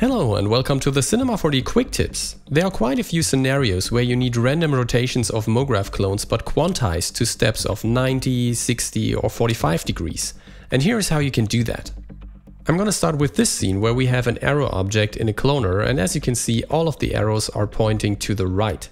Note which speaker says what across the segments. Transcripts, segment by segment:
Speaker 1: Hello and welcome to the Cinema 4D Quick Tips. There are quite a few scenarios where you need random rotations of MoGraph clones but quantized to steps of 90, 60 or 45 degrees. And here is how you can do that. I'm gonna start with this scene where we have an arrow object in a cloner and as you can see all of the arrows are pointing to the right.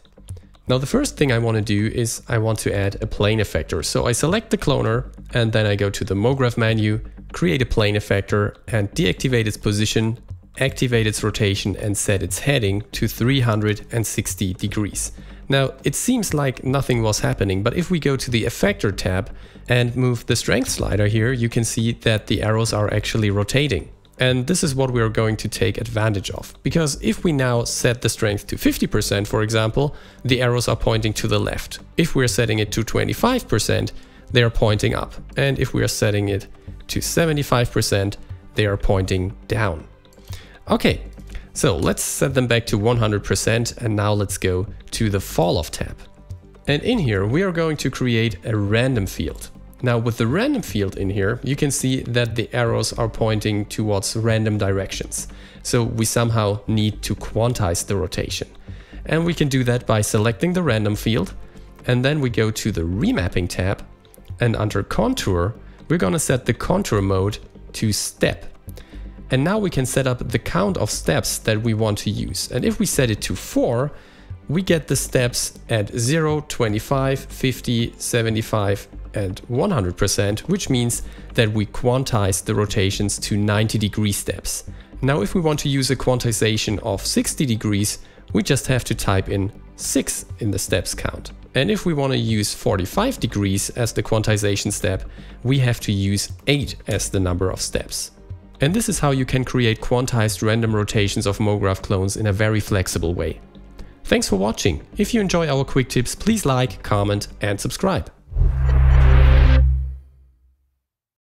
Speaker 1: Now the first thing I want to do is I want to add a plain effector. So I select the cloner and then I go to the MoGraph menu, create a plain effector and deactivate its position activate its rotation and set its heading to 360 degrees. Now, it seems like nothing was happening, but if we go to the Effector tab and move the strength slider here, you can see that the arrows are actually rotating. And this is what we're going to take advantage of. Because if we now set the strength to 50%, for example, the arrows are pointing to the left. If we're setting it to 25%, they are pointing up. And if we are setting it to 75%, they are pointing down. Okay, so let's set them back to 100% and now let's go to the fall off tab. And in here we are going to create a random field. Now with the random field in here, you can see that the arrows are pointing towards random directions. So we somehow need to quantize the rotation. And we can do that by selecting the random field and then we go to the remapping tab and under contour, we're gonna set the contour mode to step and now we can set up the count of steps that we want to use. And if we set it to 4, we get the steps at 0, 25, 50, 75 and 100%, which means that we quantize the rotations to 90 degree steps. Now if we want to use a quantization of 60 degrees, we just have to type in 6 in the steps count. And if we want to use 45 degrees as the quantization step, we have to use 8 as the number of steps. And this is how you can create quantized random rotations of MoGraph clones in a very flexible way. Thanks for watching. If you enjoy our quick tips, please like, comment and subscribe.